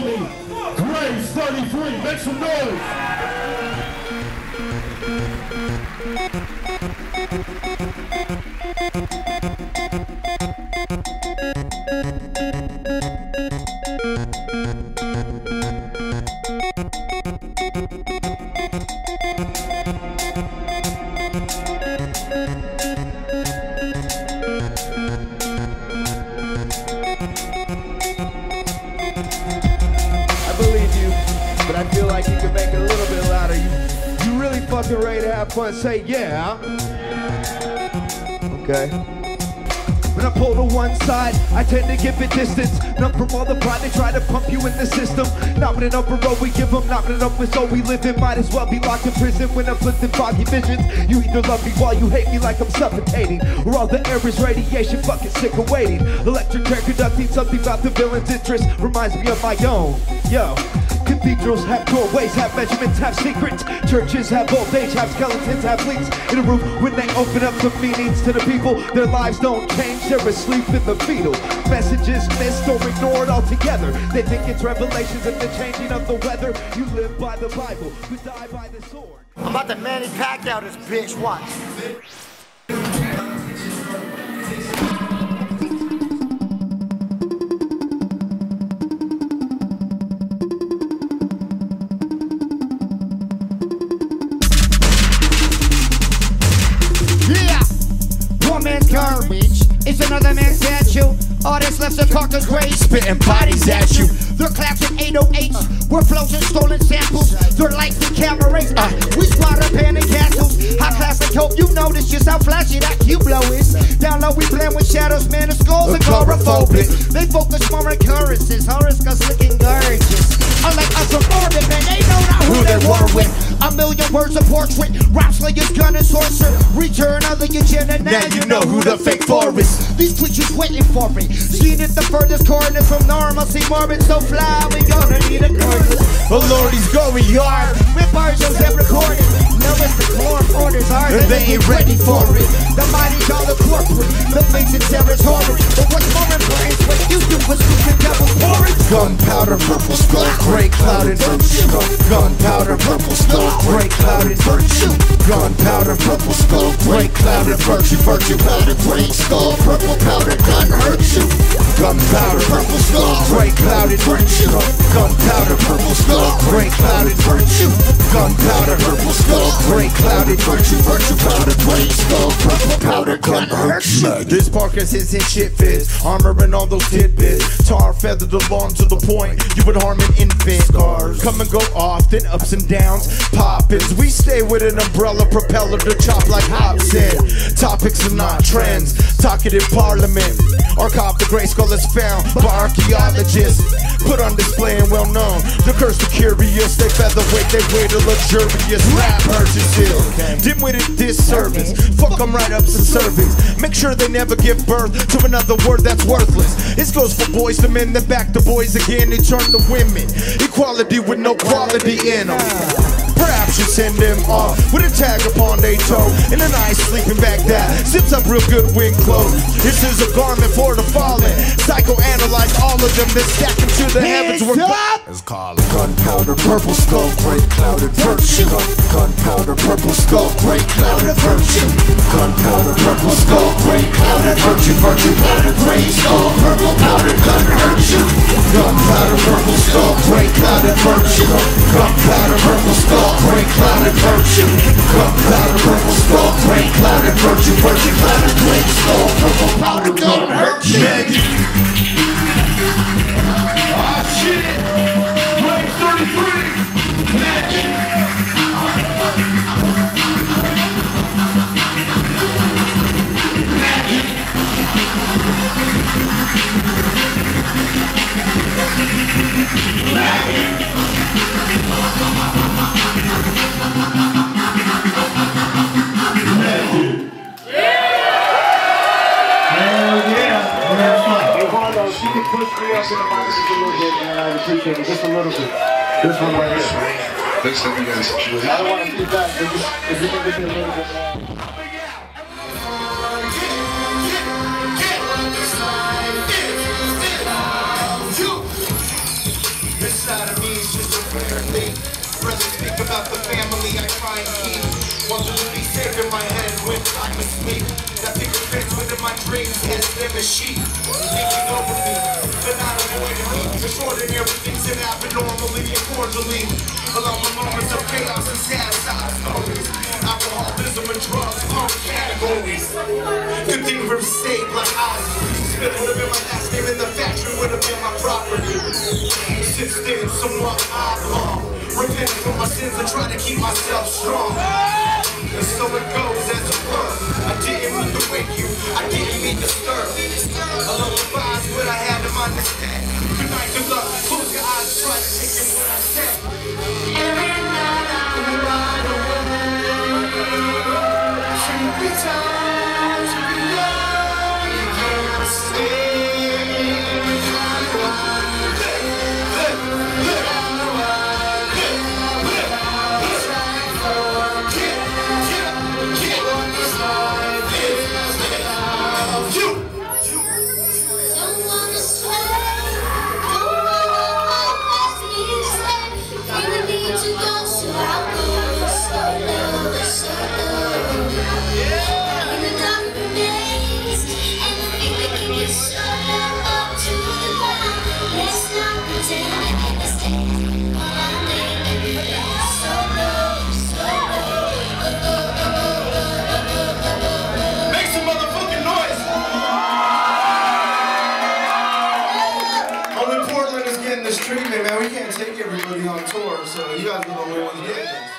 homie, Graves 33. Make some noise. Fucking ready to have fun? Say yeah. Okay. When I pull to one side, I tend to give it distance. Not from all the pride they try to pump you in the system. Not with an upper road we give them, not with an upper soul we live in. Might as well be locked in prison when afflicted foggy visions. You either love me while you hate me like I'm suffocating, or all the air is radiation, fucking sick of waiting. Electric chair conducting something about the villain's interest reminds me of my own. Yo. Cathedrals have doorways, have measurements, have secrets. Churches have old age, have skeletons, have leaks in a roof. When they open up the meanings to the people, their lives don't change. They're asleep in the fetal. Messages missed or ignored altogether. They think it's revelations and the changing of the weather. You live by the Bible, you die by the sword. I'm about to Manny out this bitch. Watch. Another man's statue. All that's left's a carcass grave, spitting bodies at you. They're clapping 808s, we're flows and stolen samples. They're lights and camera race. Uh, we squat up in castles. High classic hope you notice just how flashy that cube blow is. Down low we blend with shadows, man, the skulls agoraphobic. They focus more on occurrences, horoscopes looking gorgeous. Unlike us from orbit, man, they know not who they were with. A million words of portrait, rap slayers, gun and sorcerer. Return of the agenda, now, you know who the fake for is. These twitches waiting for me. Seen it the furthest corner from normalcy, morbid, so fly, we gonna need a cordless. Oh Lord, he's going hard. With versions have recorded. No, it's the form orders ours, and they ain't ready for it. The mighty the corporate, the face and territory. But what's more important is what you do, what's you can double it. Gunpowder, purple skull, gray cloud and virtue. Gunpowder, purple skull, gray cloud and virtue. Virtue powder, gray skull, purple powder, gun hurt you. Gunpowder, purple skull, gray clouded virtue. Gunpowder, purple skull, gray cloud and virtue. Gunpowder, purple skull, gray cloud and virtue. Virtue powder, gray skull, purple powder, gun hurt you. This Parker's his and shit fits, armor and all those tidbits. Tar feathered along to the point you would harm an infant. Scars come and go often, ups and downs, poppins. We stay with an umbrella propeller to chop like Hobson. Topics are not trends, talkative parliament. Archive the gray skull is found by archaeologists. Put on display and well known. The curse the curious, they featherweight, they wear the luxurious rap purchases. Dim-witted disservice, fuck them right up some servings. Make sure they never give birth to another word that's worthless. This goes for boys, the men that back the boys again, they turn to women. Equality with no quality in them. Perhaps you send them off with a tag upon their toe in a nice sleeping bag that zips up real good when clothes. This is a garment for the fallen. Psychoanalyze all of them, then stack them to the heavens. We're It's called Gunpowder, purple skull, gray clouded virtue. Gunpowder, purple skull, gray clouded virtue. Gunpowder, purple skull, gray clouded virtue. Virtue powder, gray skull, purple powder, gun you. Gunpowder, purple skull, gray clouded virtue. Gunpowder, purple skull, gray clouded virtue. Gunpowder, purple skull, gray clouded virtue. Virtue powder, gray skull, purple powder, gun hurt you. Ah, shit. Graves 33. Match. Hell and I appreciate it just a little bit. This one right here. Thanks for guys. I don't want to keep back, if you can give me a little bit more. Side of me is just a about the family I try and keep. Want to be safe in my head when I must sleep. That big offense within my dreams is never sheep. Thinking cordially. Along the moments of chaos and sad side stories. Alcoholism and drugs, all categories. Good thing we're safe like Ozzy. Spit would have been my last name and the factory would have been my property. Since then, somewhat oddball. Repenting for my sins and trying to keep myself strong. And so it goes as it was. I didn't mean to wake you, I didn't mean to stir. A lullaby's what I had to understand. Good night, good luck. treatment, man. We can't take everybody on tour, so you guys are the only ones one